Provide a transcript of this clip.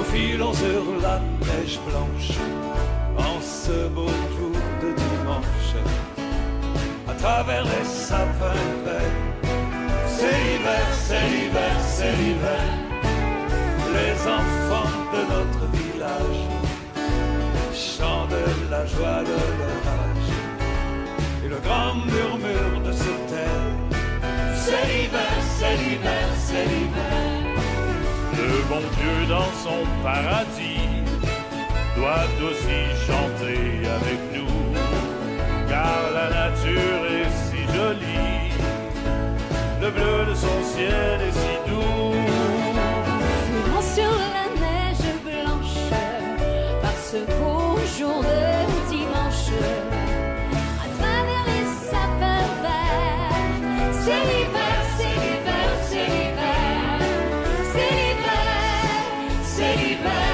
filons sur la neige blanche en ce beau jour de dimanche à travers les sapins verts. C'est l'hiver, c'est l'hiver, c'est l'hiver. Les enfants de notre village chantent la joie de leur âge et le grand murmure de ce terre. Le bon Dieu dans son paradis doit aussi chanter avec nous, car la nature est si jolie, le bleu de son ciel est si doux. Filons sur la neige blanche par ce beau jour de dimanche à travers les sapins verts. C'est l'hiver. baby.